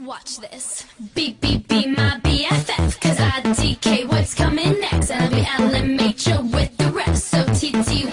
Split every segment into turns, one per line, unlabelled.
Watch this. Beep, beep, be my BFF. Cause I DK what's coming next. And I'll be LMHO with the rest. So TT,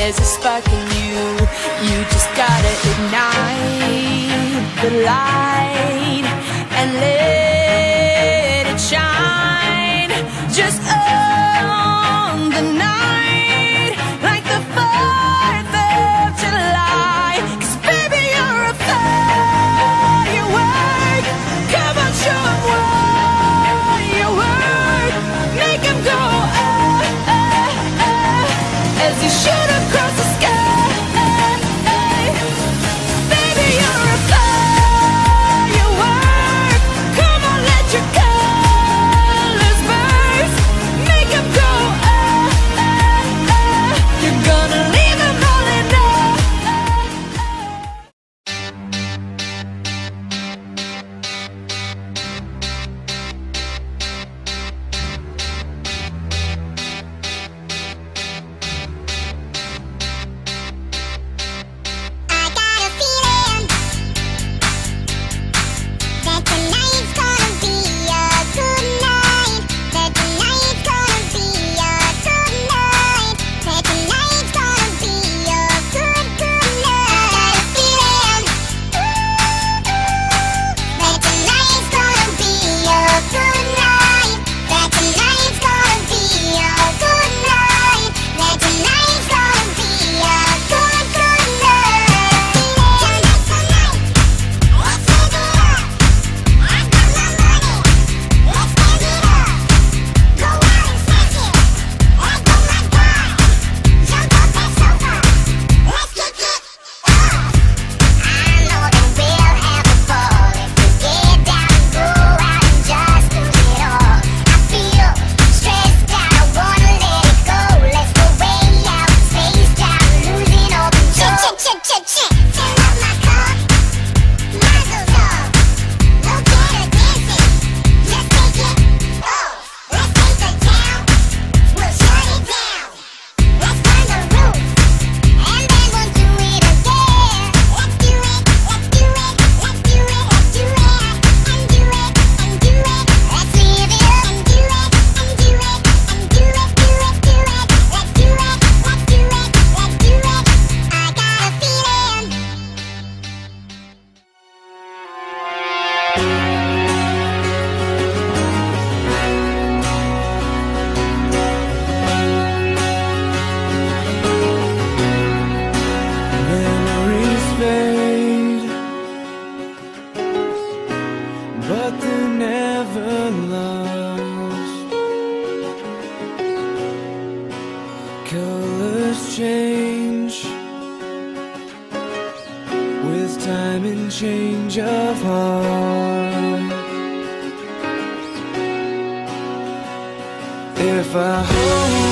there's a spark in you. You just gotta ignite the light And
live
colors change with time and change of heart. If I hold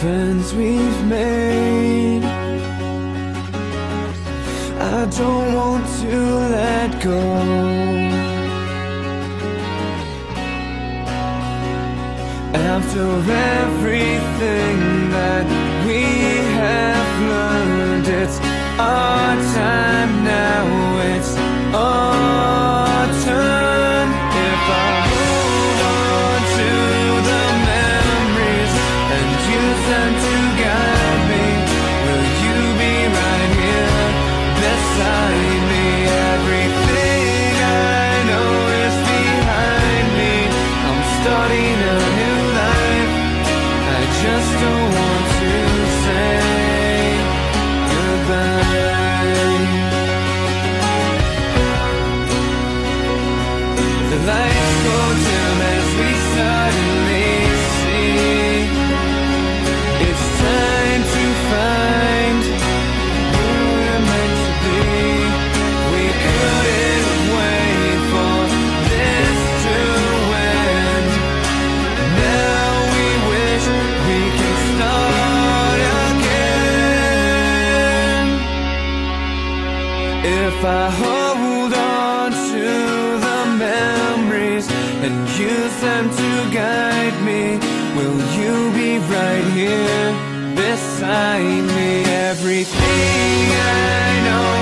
friends we've made. I don't want to let go. After everything that we have learned, it's our If I hold on to the memories and use them to guide me, will you be right here beside me? Everything I know